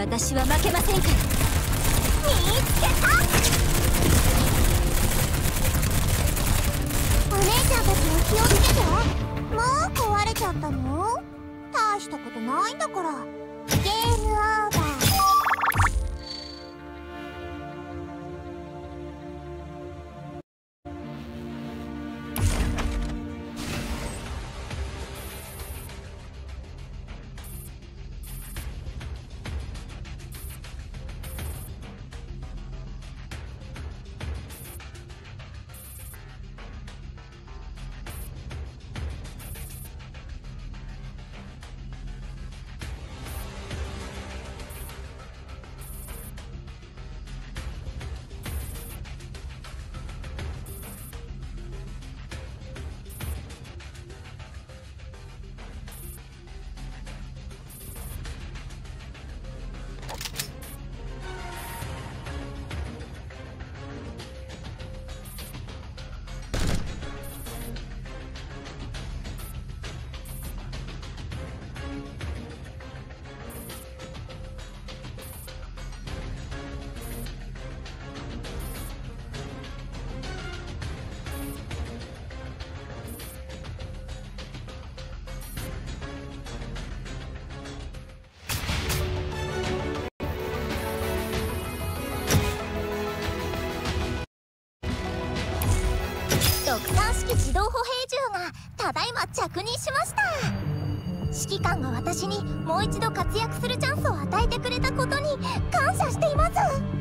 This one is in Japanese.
私は負けませんから。見つけた。お姉ちゃんたちも気をつけて。もう壊れちゃったの？大したことないんだから。独産式自動歩兵銃がただいま着任しました。指揮官が私にもう一度活躍するチャンスを与えてくれたことに感謝しています。